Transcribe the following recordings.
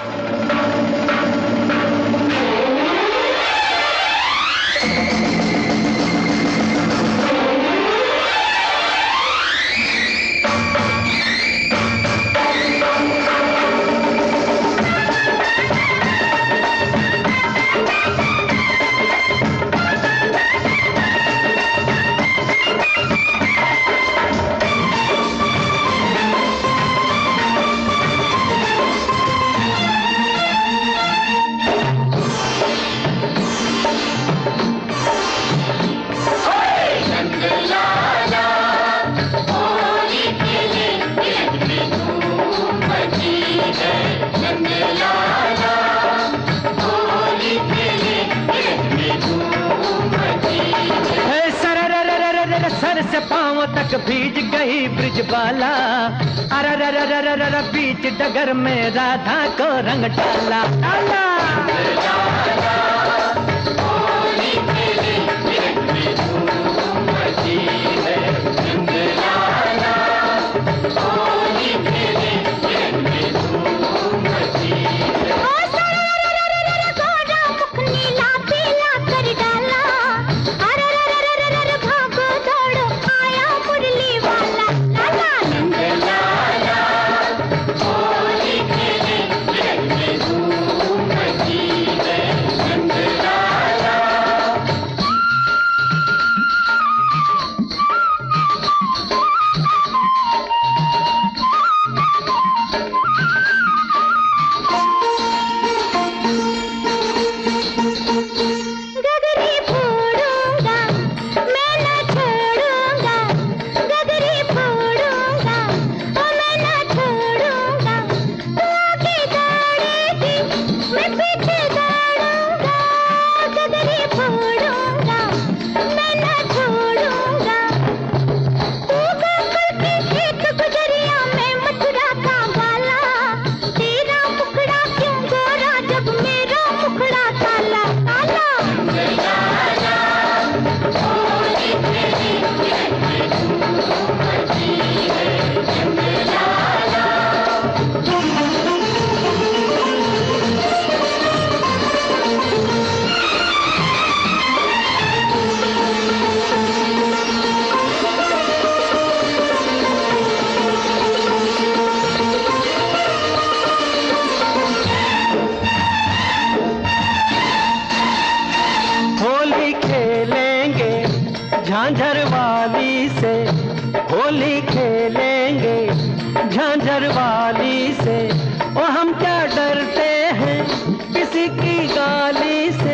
Sir से पाँव तक भीज गई ब्रिज बाला अरे बीच डगर में राधा को रंग डाला डाला। झांझर वाली से होली खेलेंगे झांझर वाली से। ओ, हम क्या डरते हैं किसी की गाली से?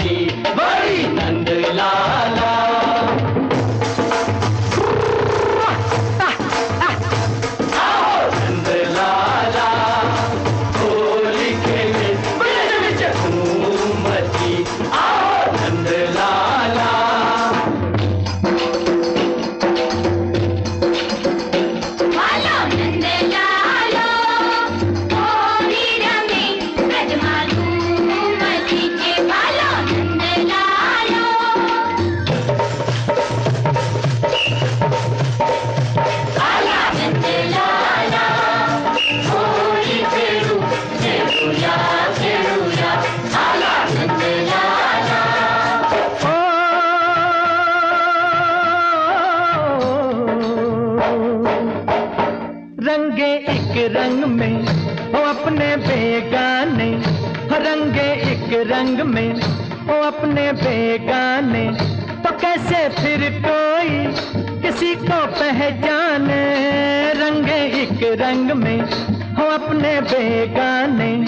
जी एक रंग में, ओ अपने बेगाने, रंगे एक रंग में, ओ अपने बेगाने। तो कैसे फिर कोई किसी को पहचाने? रंगे एक रंग में हो अपने बेगाने।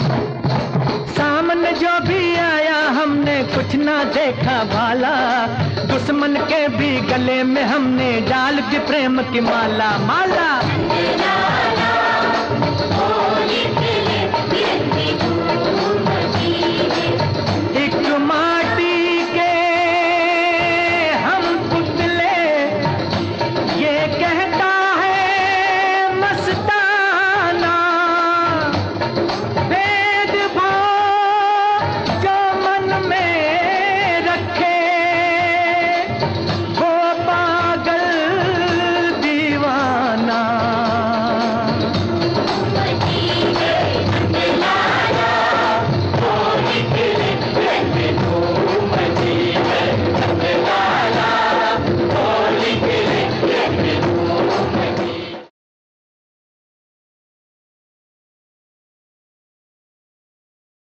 सामने जो भी आया, हमने कुछ ना देखा भाला। दुश्मन के भी गले में हमने डाल दी प्रेम की माला। माला।